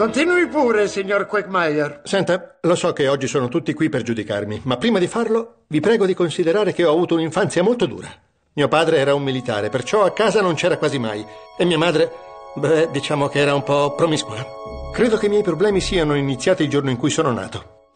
Continui pure, signor Quagmire. Senta, lo so che oggi sono tutti qui per giudicarmi, ma prima di farlo vi prego di considerare che ho avuto un'infanzia molto dura. Mio padre era un militare, perciò a casa non c'era quasi mai. E mia madre, beh, diciamo che era un po' promiscua. Credo che i miei problemi siano iniziati il giorno in cui sono nato.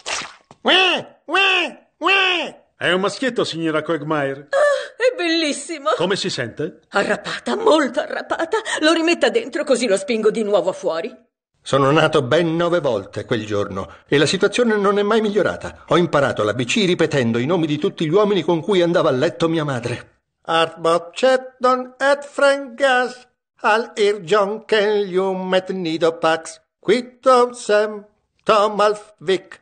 Uè, uè, uè. È un maschietto, signora Quagmire. È bellissimo! Come si sente? Arrapata, molto arrapata. Lo rimetta dentro così lo spingo di nuovo fuori. Sono nato ben nove volte quel giorno e la situazione non è mai migliorata. Ho imparato l'ABC ripetendo i nomi di tutti gli uomini con cui andava a letto mia madre. Arbot Chetton et Frangas, al ir John Kelly met Nido Pax, Quito Sam, Tom Alf Vic,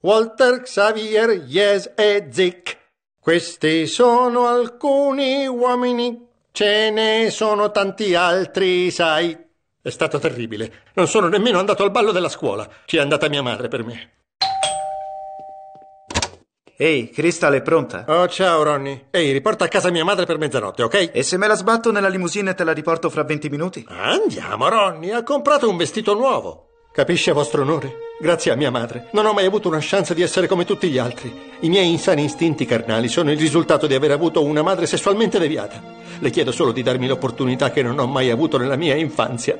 Walter Xavier Yes e Zick. Questi sono alcuni uomini, ce ne sono tanti altri, sai. È stato terribile. Non sono nemmeno andato al ballo della scuola. Ci è andata mia madre per me. Ehi, Crystal è pronta? Oh, ciao Ronnie. Ehi, riporta a casa mia madre per mezzanotte, ok? E se me la sbatto nella limousine te la riporto fra 20 minuti? Andiamo, Ronnie. Ha comprato un vestito nuovo. Capisce a vostro onore? Grazie a mia madre. Non ho mai avuto una chance di essere come tutti gli altri. I miei insani istinti carnali sono il risultato di aver avuto una madre sessualmente deviata. Le chiedo solo di darmi l'opportunità che non ho mai avuto nella mia infanzia.